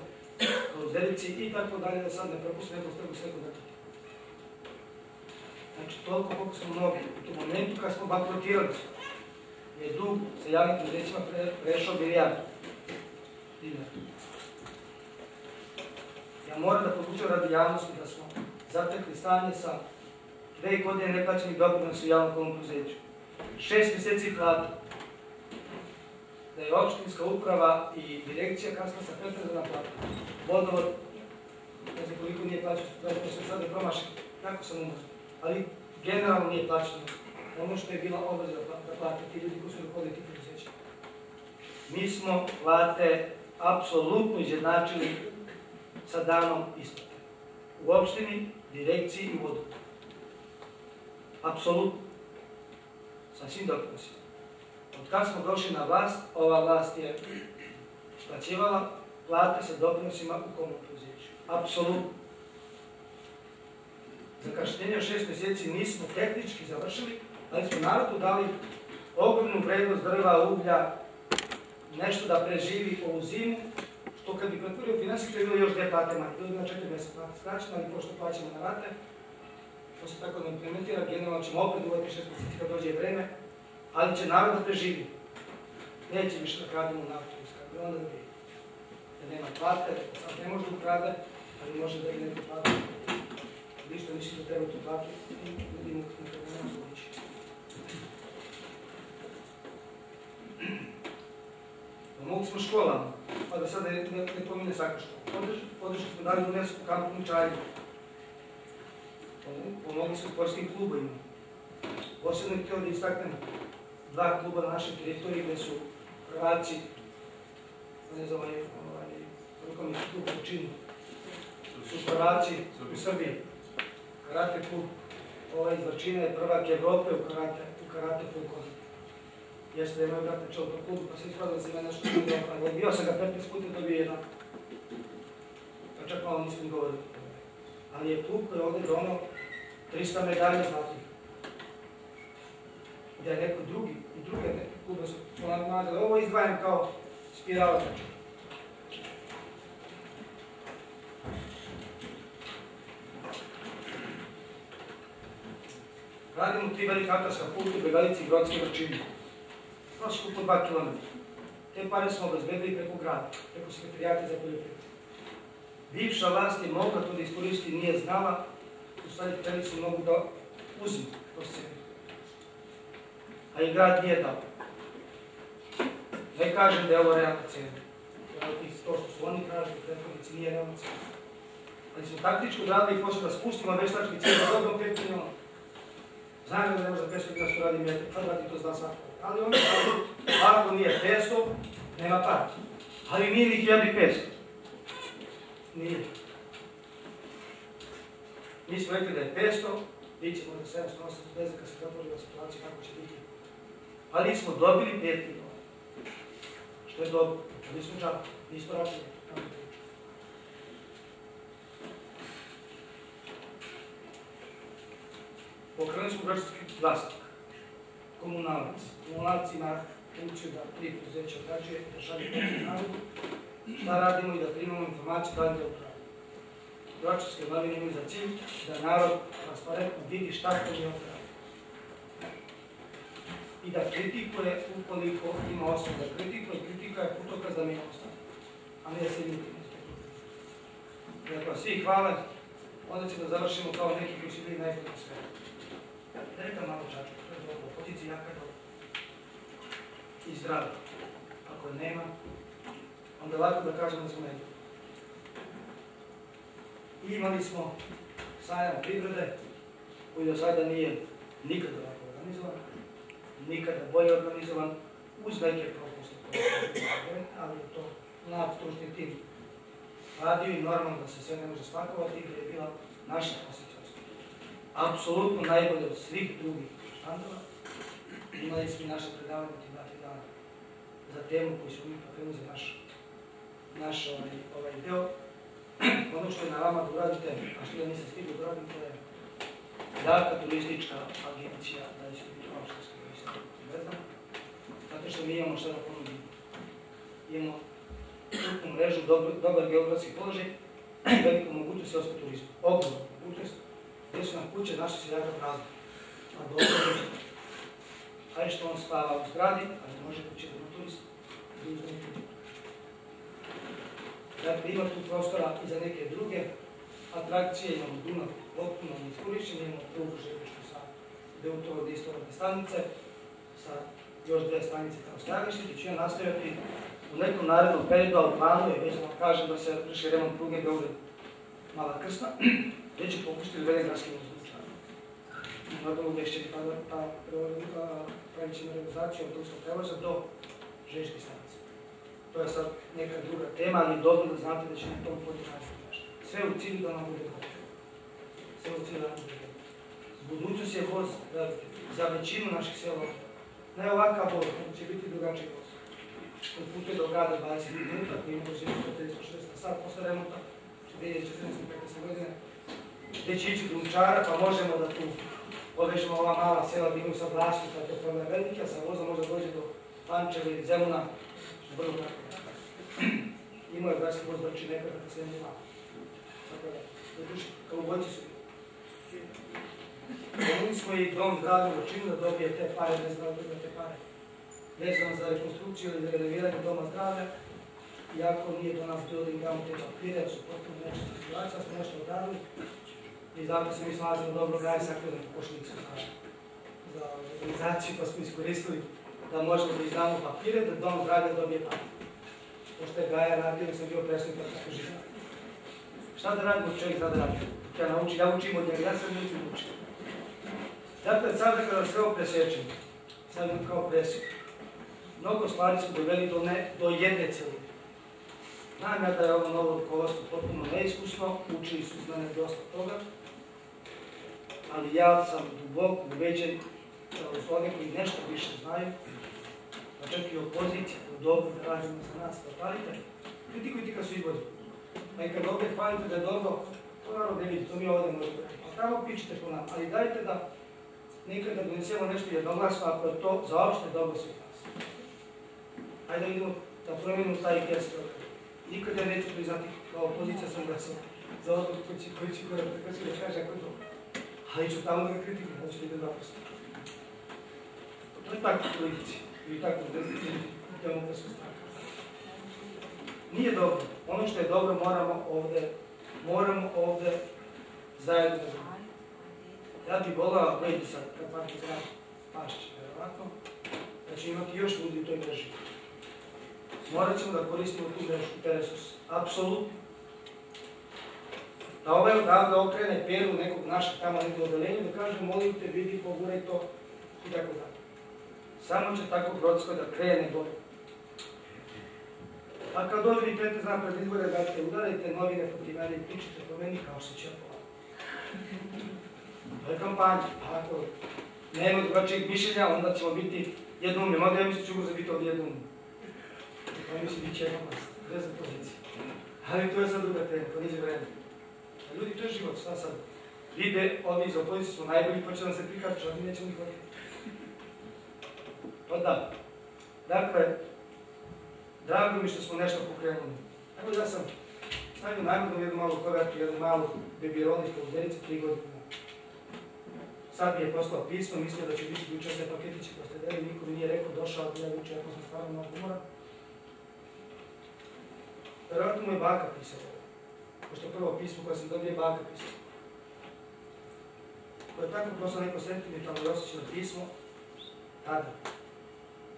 u zelici i tako dalje, da sad ne propustim nekog strgu sekundarnog. Znači, toliko koliko smo mogli. U tom momentu kad smo bankrotirali, je dug sa javnim preduzećima pre, prešao milijardu. Ja moram da podučam radi javnosti da smo zatekli stanje sa dve godine neplaćenih doprinosa u javnom komunalnom. Šest mjeseci plata. Da je opštinska uprava i direkcija kasno sa pretredna plata. Vodovod, ne znam koliko nije plaćeno, da se sad ne kako sam umro ali generalno nije plaćeno ono što je bila obaveza da plate ti ljudi koji su rukovodili ti preduzeća. Mi smo plate apsolutno izjednačili sa danom isplate. U opštini, direkciji i vodu. Apsolutno. Sa svim doprinosima. Od kad smo došli na vlast, ova vlast je isplaćivala plate sa doprinosima u komunalnom preduzeću. Apsolutno zakašnjenje od šest mjeseci nismo tehnički završili, ali smo narodu dali ogromnu vrednost drva, uglja, nešto da preživi ovu zimu, što kad bi pretvorio u finansije, to je bilo još dve plate manje, bilo bi na četiri mjeseca plate skraćeno, ali pošto plaćamo na rate, to se tako ne implementira, generalno ćemo opet uvati šest mjeseci kad dođe vreme, ali će narod da preživi. Neće više da krademo naftu kada onda da bi da nema plate, sad ne može da ukrade, ali može da i neko plate ništa mislim da treba tu platu i ljudima na to ne mogu ići. Mogli smo školama, pa da sada ne, ne, ne pomine svaka škola. Podrž, smo dali UNESCO kampu Ničarju. Pomogli smo sportskim klubovima. Posebno bih htio da istaknem dva kluba na našoj teritoriji gde su Hrvaci, ne znam, ovaj, ovaj, rukovni klub u su prvaci u Srbiji. Karate klub ovaj iz Vrčine je prvak Evrope u karate, u karate pulkovi. Jeste da je moj brat čelu tog klubu, pa se ispravio da se ima nešto što nije opravio. Bio sam ga 15 puta dobio jedan. Pa čak malo nisam ni govorio. Ali je klub koji je ovde donao 300 medalja zlatih. Da je neko drugi, i druge neke klube su pomagali. Ovo izdvajam kao spirala trča. Radimo tri velika atarska puta u Begalici i Brodske vrčine. Prosjeku po 2 km. Te pare smo obezbedili preko grada, preko sekretarijata za poljoprivredu. Bivša vlast je mogla to da iskoristi, nije znala, u stvari hteli su mogu da uzmu to sebe. A i grad nije dao. Ne kažem da je ovo realna cena. To što su oni tražili, prethodnici, nije realna cena. Ali smo taktički odradili i posle da spustimo veštački cijel za dobro 5 miliona. Znam da ne može za 500 dinara što radi metar, radi to zna svako. Ali oni kažu, ako nije 500, nema para. Ali nije ni 1500. Nije. Mi smo rekli da je 500, bit će možda 700, 800, ne znam kad se zatvorila situacija kako će biti. Ali smo dobili 5 miliona. Što je dobro, ali smo čak, nismo uče. Pokrenuli smo građanski vlasnik, komunalac. Komunalac ima funkciju da tri preduzeća odrađuje, da šalje narodu, šta radimo i da primamo informaciju da je upravo. Građanske vladine imaju za cilj da narod transparentno vidi šta to je upravo. I da kritikuje ukoliko ima osnovu da kritikuje, kritika je putokaz da mi je ostane, a ne da se. I ako svi hvale, onda ćemo da završimo kao neki koji su bili najbolji u svetu. Dajte malo čačka, to je dobro, potici jaka dobro. I zdravo. Ako nema, onda lako da kažemo da smo neki. I imali smo sajam privrede, koji do sada nije nikada ovako organizovan, nikada bolje organizovan, uz neke propuste ali je to nadstručni tim radio i normalno da se sve ne može spakovati, gde je bila naša posjećanost. Apsolutno najbolje od svih drugih štandova. Imali smo naše predavanje ti dva, dana za temu koju smo mi pokrenuli za naš, naš ovaj, ovaj deo. Ono što je na vama da uradite, a što ja nisam stigao da uradim, to je jaka turistička agencija, da li će biti opštinska, nisam ne znam. Zato što mi imamo šta da ponudimo. Imamo krupnu mrežu, dobar, dobar geografski položaj veliku mogućnost seoskog turizma. Ogromna mogućnost, gdje su nam kuće naše seljaka prazne. A dobro aj što on spava u zgradi, ali može kuće da turista. da. Dakle, ima tu prostora i za neke druge atrakcije, imamo Dunav potpuno iskorišćen, imamo prugu želješku sa Deutova do stanice, sa još dve stanice kao stajalište, ću ja nastaviti u nekom narednom periodu, a u planu je već da vam kažem da se vrši remont pruge Beograd Mala Krsna, gdje će popušiti uveden gradski vozdučar. Normalno gdje će ta, ta, ta pravit ćemo realizaciju autobuskog prevoza do željezničke stanice. To je sad neka druga tema, ali dobro da znate da će na tom polju raditi nešto. Sve u cilju da nam bude bolje. Sve u cilju da nam bude bolje. Budućnost je voz za većinu naših sela. Ne ovakav voz, nego će biti drugačiji voz od putuje do grada 20 minuta, koji ima želju 360 sat posle remonta, 2014-2015 godine, gde će ići do pa možemo da tu odvežemo ova mala sela da imaju sa vlastu, kada je to problem veliki, a sa voza može dođe do Pančeva ili Zemuna, vrlo kratko. Imao je gradski voz vrči nekada kada se nema. Tako da, da duši, kao ubojci su. Pomogli smo i dom zdravlja u Vrčinu da dobije te pare, ne znam da te pare vezano za rekonstrukciju ili renoviranje doma zdravlja, iako nije do nas bilo da im damo te papire, su potpuno nečista situacija, smo nešto odradili I zato se mi snalazimo dobro gaje sakladom košnicu za, za organizaciju, pa smo iskoristili da možemo da izdamo papire, da dom zdravlja dobije papir. Pošto je Gaja radio, sam bio predsjednik Partijskog života. Šta da radimo čovjek da radi? Ja naučim, ja učim od njega, ja sam učim učim. Dakle, sada kada sve ovo sad imam kao presjek, mnogo stvari smo doveli do, ne, do jedne celine. Znam ja da je ovo novo rukovodstvo potpuno neiskusno, učili su mene dosta toga, ali ja sam duboko uveđen da koji nešto više znaju, pa čak i opozicija, da dobro da radimo za nas, da hvalite, kritikujte kad su izbori. Pa i kad ovdje hvalite da je dobro, to naravno ne vidi, to mi ovdje možemo. A tamo pičite po nam, ali dajte da nikada donesemo nešto jednoglasno ako je to za opšte dobro svih nas. Hajde da vidimo da promenimo taj gest. Nikada neću priznati kao opozicija sam glasao za odluku koji će, korak da kaže ako je to. Ali ću tamo da ga kritikujem, hoću da ide zaprosto. To je tako u politici i tako u demokratskoj stranka. Nije dobro. Ono što je dobro moramo ovde, moramo ovde zajedno da. Ja bih volao ako idu sad, kad partizan pašće, verovatno, da će imati još ljudi u toj mreži. Morat ćemo da koristimo tu mrežu, te resurse. Apsolutno. Da ovaj odavde okrene peru nekog našeg tamo nekog odelenja, da kaže molim te, vidi, poguraj to i tako dalje. Samo će tako Brodsko da krene bolje. A kad dođe i 15 dana pred izbore, dajte, udarajte novine protiv mene i pričate po meni kao se će To je kampanja. A ako nema drugačijeg mišljenja, onda ćemo biti jednoumni. Onda ja mislim ću ubrzo biti od jednoumni. Ja mislim bit će jednoglasno, bez opozicije. Ali to je sad druga tema, to nije vreme. Ljudi, to je život, šta sad? Vide, ovi iz opozicije smo najbolji, pa će nam se prikače, oni nećemo ih voditi. Pa da. Dakle, drago mi što smo nešto pokrenuli. Evo ja sam stavio najgodom jednu malu kovertu, jednu malu bebironičku u delici, tri godine. Sad mi je poslao pismo, mislio da će biti jučer te ste deli, niko mi nije rekao, došao, ja jučer, ako sam stvarno mnogo umoran. Verovatno mu je baka pisala ovo. Pošto prvo pismo koje sam dobio je baka pisala. To je tako prosto neko sentimentalno i osjećano pismo, tada.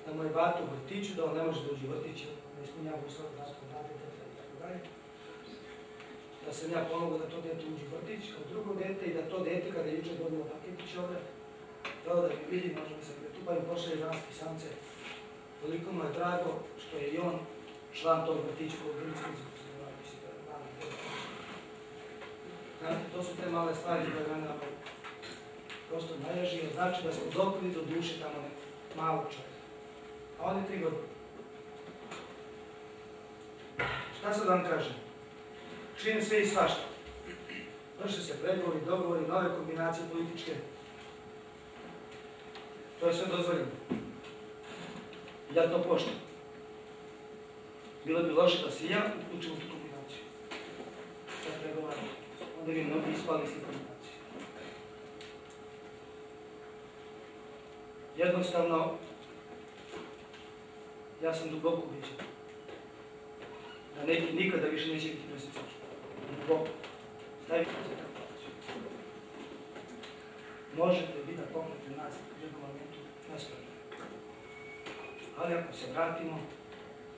Da mu je bata u vrtiću, da on ne može da uđe u vrtić, da ispunjava uslove da dete i tako dalje. Da sam ja pomogao da to dete uđe u vrtić kao drugo dete i da to dete kada je jučer dobilo paketić ovde, da da mi vidi, može mi se tu im pošalje danas pisance. Toliko mu je drago što je i on član tog vrtića kog Grunskog Znate, to su te male stvari koje mene ovaj, prosto naježi, znači da smo dopili do duše tamo nekog malog čovjeka. A on je tri godine. Šta sad da vam kažem? Čini sve i svašta. Vrše se pregovori, dogovori, nove kombinacije političke. To je sve dozvoljeno. Ja to poštam. Bilo bi loše da se ja uključim u tu kombinaciju. Onda bi mnogi ispali te kombinacije. Jednostavno, ja sam duboko ubeđen da neki nikada više neće biti predsjednik. Duboko. Stavite se kombinaciju. Možete vi da poknete nas u jednom momentu nespravno. Ali ako se vratimo,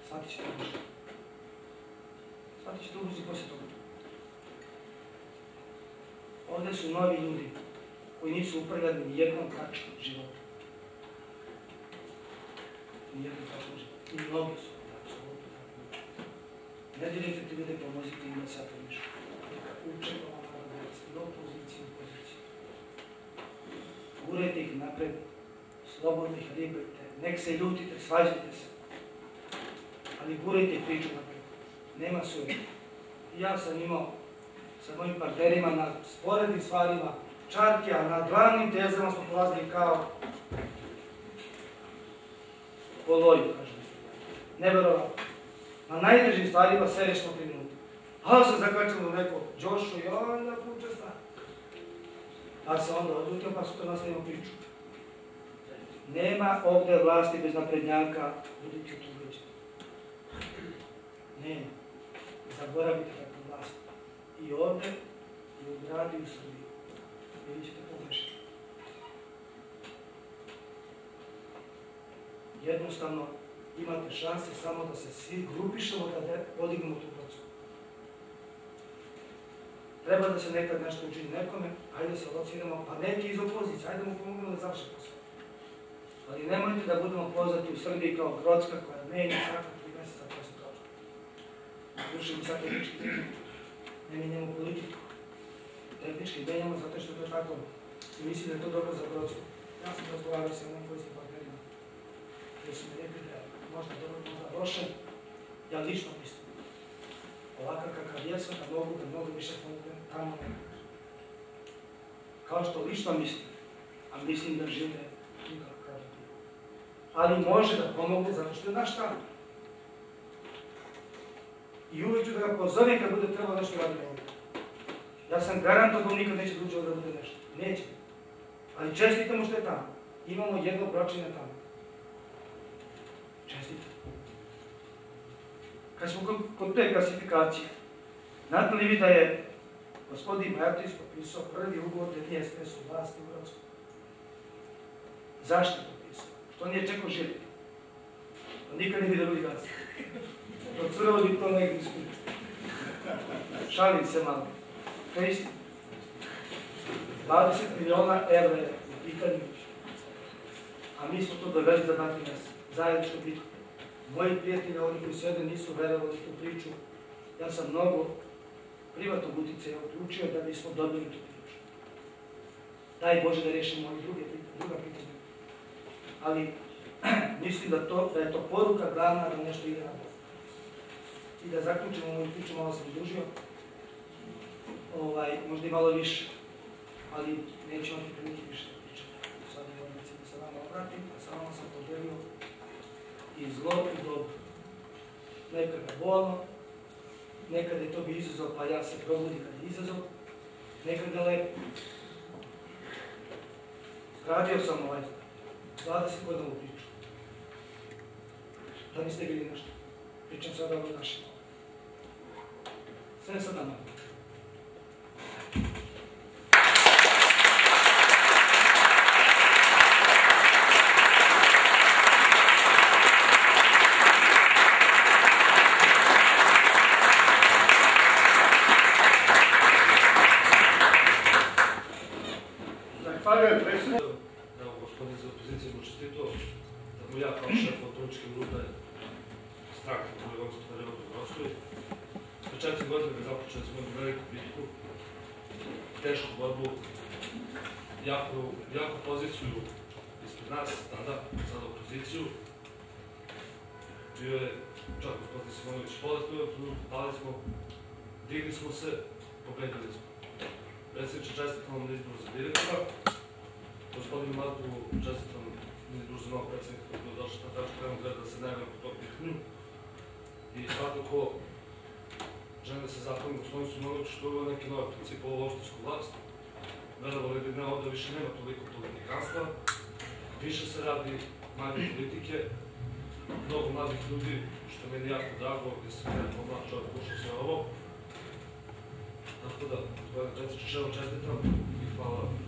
shvatit ćete ubrzo. Shvatit ćete i poslije toga. Ovde su novi ljudi koji nisu upravljali ni jednom tačkom života. Ni jednom tačkom života. I mnogi su, tako. Ne dirajte ti ljude, pomozite im da se afirmišu. Neka uče ova narodna deca, i opoziciju, i poziciju. Gurajte ih napred, slobodno ih ribajte, nek se ljutite, svađajte se, ali gurajte priču napred. Nema suje. Ja sam imao sa mojim partnerima na sporednim stvarima čarke, a na glavnim tezama smo polazili kao po loju, kažem. Neverovatno. Na najtežim stvarima sve rešimo tri minuta. Ali se zakačilo neko Đošu i onda kuće stvar. Pa se onda odlutio, pa su to nastavimo priču. Nema ovde vlasti bez naprednjaka, budite tu uveđeni. Nema. Zaboravite takvu vlast i ovde, i u gradi u Srbiji. Vi ćete pogrešiti. Jednostavno, imate šanse samo da se svi grupišemo kada podignemo tu procu. Treba da se nekad nešto učini nekome, ajde da se locinamo, pa neki iz opozicije, ajde da mu pomognemo da završi posao. Ali nemojte da budemo poznati u Srbiji kao Grocka koja menja svakog tri meseca posle toga. Dušim svake ličke tehnički ne menjamo politiku. Tehnički menjamo zato što to tako. I mislim da je to dobro za Grocku. Ja sam razgovarao sa onim su partnerima. Koji su mi rekli da možda dobro, možda loše. Ja lično mislim. Ovakav kakav jesam, da mogu da mnogo više pomogu tamo ne Kao što lično mislim, a mislim da žive nikako kažem. Ali može da pomogne zato što je naš tamo. I uvek ću da ga pozovem kad bude trebalo nešto raditi ovdje. Ja sam garanto da on nikad neće ovdje da bude nešto. Neće. Ali čestitamo što je tamo. Imamo jedno pročine tamo. Čestitam. Kad smo kod, te klasifikacije, znate li vi da je gospodin Martić potpisao prvi ugovor da nije SPS u vlasti u Hrvatskoj? Zašto je potpisao? Što nije čekao živjeti? Nikad ne vidio drugi glas. Od crvo negdje iskudio. Šalim se malo. To je istina. 20 miliona evra je u pitanju. A mi smo to doveli za dati nas. Zajedničko bitku. Moji prijatelji, oni koji sede, nisu verovali tu priču. Ja sam mnogo privatnog uticaja uključio da bismo dobili tu priču. Daj Bože da rešimo ove druge, druga pitanja. Ali mislim da, to, da je to poruka glavna da nešto ide na bolje. I da zaključimo ovu priču, malo sam dužio, ovaj, možda i malo više, ali neću imati prilike više da pričam. Sad je ovdje da se vama obratim, a sa vama sam podelio i zlo i dobro. Nekada bolno, nekada je to bi izazov, pa ja se probudim kad je izazov, nekada lepo. Radio sam ovaj 20 godina u priču. Da niste bili nešto. Pričam sada o našim. Sve sa nama. Zahvaljujem predsjedniče. Evo, gospodin za opoziciju mu čestito, da mu ja kao šef autoričke grupe stranke koju vam stvarila u Brodskoj. Pre četiri godine ga započeli smo jednu veliku bitku, tešku borbu, jako, jako poziciju ispred nas, tada, sada opoziciju. Bio je čak gospodin Simonović bolest, bio je pali smo, digli smo se, pobedili smo. Predsjedniče, čestitam vam na izboru za direktora. Gospodinu Marku, čestitam na izboru za novog predsjednika koji je došao na tačku krajnog reda da se najavim po tom pitanju. I svakako, želim da se zahvalim gospodinu Neke nove principe u opštinsku vlast. Verovali bi ne, ovde više nema toliko politikanstva, više se radi manje politike, mnogo mladih ljudi, što je meni jako drago, gde sam ja kao mlad čovjek ušao sve ovo. Tako da, gospodine predsjedniče, želim čestitam i hvala